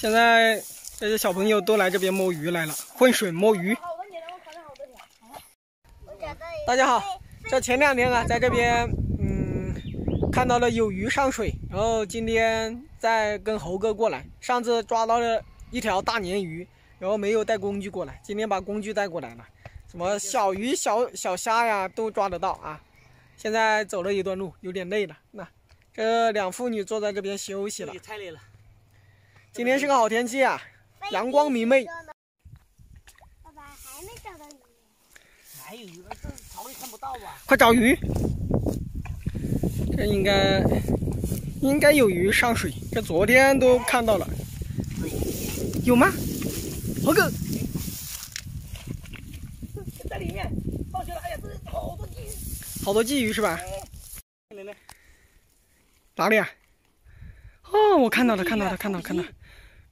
现在这些小朋友都来这边摸鱼来了，混水摸鱼。大家好，这前两天啊，在这边嗯看到了有鱼上水，然后今天再跟猴哥过来。上次抓到了一条大鲶鱼，然后没有带工具过来，今天把工具带过来了，什么小鱼、小小虾呀都抓得到啊。现在走了一段路，有点累了。那这两妇女坐在这边休息了。太累了。今天是个好天气啊，阳光明媚。爸爸还没找到鱼。还有鱼，这草里看不到啊。快找鱼！这应该应该有鱼上水，这昨天都看到了。有吗？猴哥，在里面放学了。哎呀，这好多鲫鱼，好多鲫鱼是吧？哪里啊？哦，我看到了，看到了，看到了，看到了。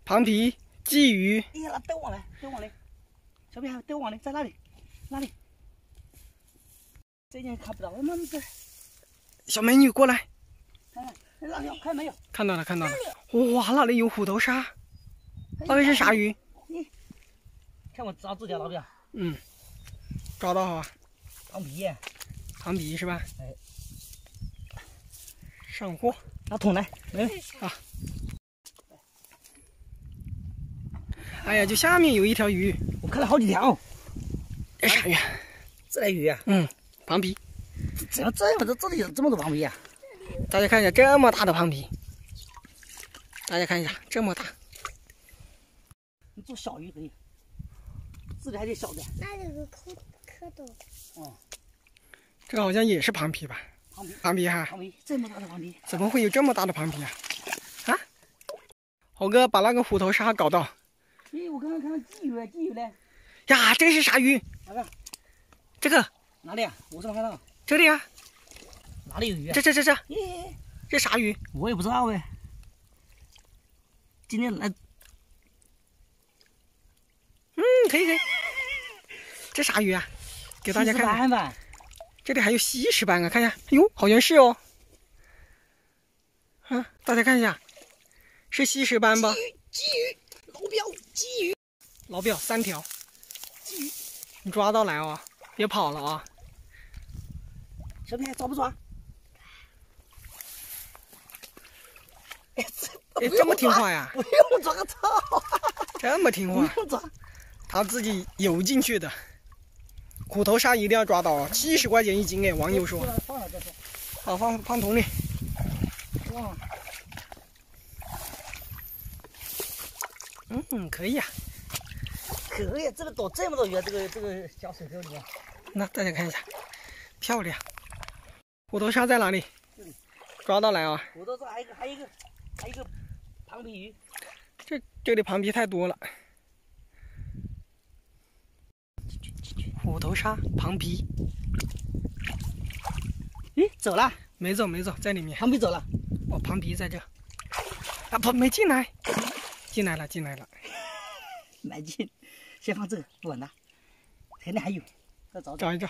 螃皮、鲫鱼。哎呀，都往来，都往来。小屁孩，都往来，在那里，那里。这边看不到，我们这。小美女过来。看，那里看没有？看到了，看到了。哇，那里有虎头鲨，那里是啥鱼？看我抓这条老表。嗯，抓到啊。螃皮。螃皮是吧？哎。上货，拿桶来，来啊！哎呀，就下面有一条鱼，我看了好几条。这啥鱼？自来鱼啊？嗯，螃皮。怎么这么多？这里有这么多螃皮啊？大家看一下，这么大的螃皮。大家看一下，这么大。你做小鱼可以，这里还得小的。那有个蝌蝌蚪。哦，这个好像也是螃皮吧？螃皮，螃皮哈，螃皮这么大的螃皮，怎么会有这么大的螃皮啊？啊，猴哥把那个虎头鲨搞到。咦，我刚刚看到鲫鱼，鲫鱼嘞？呀，这是啥鱼？哪个？这个哪里啊？我怎么看到？这里啊。哪里有鱼啊？这这这这，咦，这啥鱼？我也不知道哎。今天来，嗯，可以可以。这啥鱼啊？给大家看看。这里还有吸石斑啊，看一下，哎呦，好像是哦。啊，大家看一下，是吸石斑吧？鲫鱼，老表三条。你抓到来啊，别跑了啊！小屁孩抓不抓？哎，这 这么听话呀？不用抓，操！这么听话？不用抓，他自己游进去的。虎头鲨一定要抓到啊！七十块钱一斤哎，网友说。好，放放桶里。哇。嗯，可以呀。可以，这个躲这么多鱼，这个这个小水沟里面。那大家看一下，漂亮。虎头鲨在哪里？抓到来啊！虎头鲨还有一个，还有一个，还有一个螃皮鱼。这这里螃皮太多了。虎头鲨、螃皮，咦，走了？没走，没走，在里面。螃皮走了。哦，螃皮在这。啊，不，没进来。进来了，进来了。没进。先放这个，不稳的。肯定还有。再找找一找。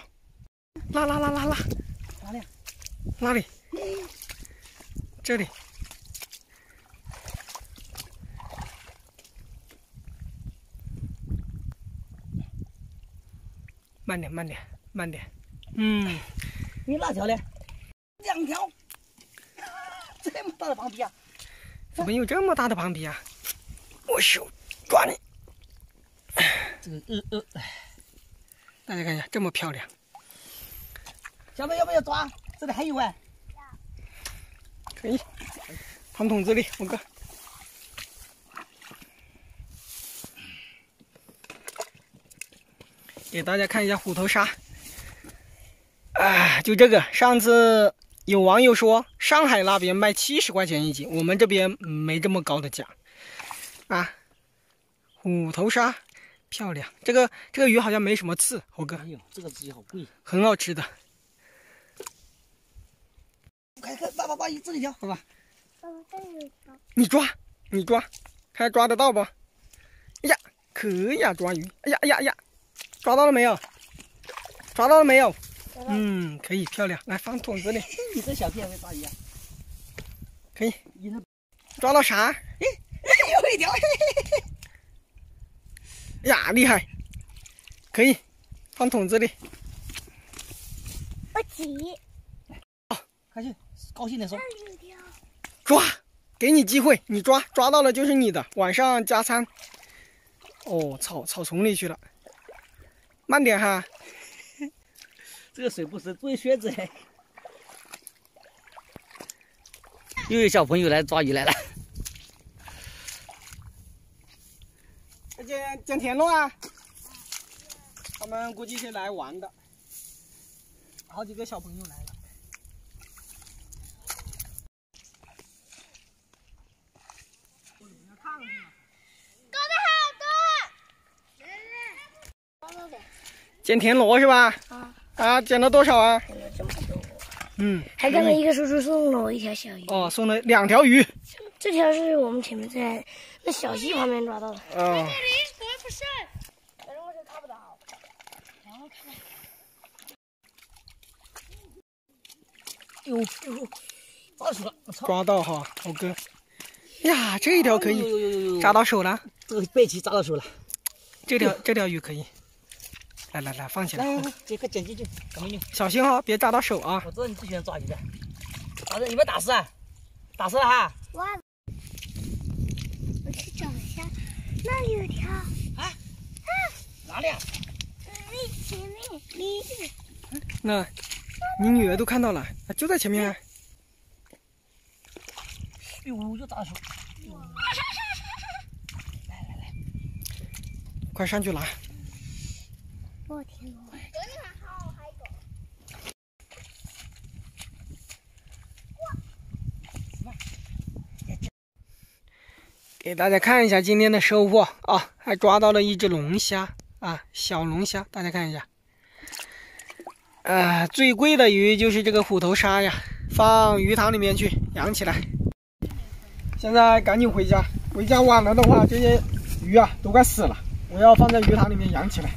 拉拉拉拉拉。哪里？哪里？这里。慢点，慢点，慢点。嗯，你哪条呢？两条，这么大的螃蟹啊！怎么有这么大的螃蟹啊？我手抓你。这个呃呃，大家看一下，这么漂亮。小妹要不要抓？这里还有哎。可以，放桶这里，五个。给大家看一下虎头鲨，啊，就这个。上次有网友说上海那边卖七十块钱一斤，我们这边没这么高的价。啊，虎头鲨漂亮，这个这个鱼好像没什么刺，猴哥。哎呦，这个鸡好贵，很好吃的。快看，爸爸爸，这里条，好吧？你抓，你抓，看抓得到不？哎呀，可以啊，抓鱼。哎呀，哎呀，哎呀。抓到了没有？抓到了没有？嗯，可以，漂亮。来放桶子里。你这小屁孩会抓鱼啊？可以。抓到啥？哎，有一条。嘿嘿呀，厉害！可以放桶子里。我挤。开心，高兴的说。抓，给你机会，你抓，抓到了就是你的，晚上加餐。哦，草草丛里去了，慢点哈。这个水不深，注意靴子。又有小朋友来抓鱼来了。捡捡田螺啊！他们估计是来玩的，好几个小朋友来了。搞得好多！捡田螺是吧？啊。啊，捡了多少啊？捡了这么多。嗯。还刚才一个叔叔送了我一条小鱼。哦，送了两条鱼。这条是我们前面在那小溪旁边抓到的。哦。这里水不深，反正我是看不到。哟哟，抓住了！抓到哈，猴哥。呀，这一条可以，扎到手了。这个背鳍扎到手了。这条这条鱼可以。来来来，放起来。来来来，这个捡进去，小心哈，别扎到手啊。我知道你最喜欢抓鱼的。打死，有没有打死啊？打死了哈。哇！我去找一下，那里有条。啊啊！哪里啊？那前面，你。那，你女儿都看到了，就在前面。啊。哎呦，又打手。来来来，快上去拿。我天呐！给大家看一下今天的收获啊，还抓到了一只龙虾啊，小龙虾，大家看一下。呃，最贵的鱼就是这个虎头鲨呀，放鱼塘里面去养起来。现在赶紧回家，回家晚了的话，这些鱼啊都快死了。我要放在鱼塘里面养起来。